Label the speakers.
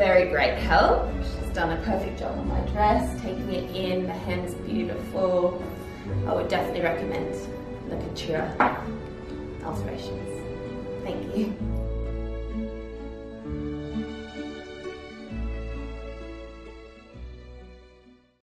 Speaker 1: very great help. She's done a perfect job on my dress, taking it in, the hem's beautiful. I would definitely recommend La Couturier alterations. Thank you.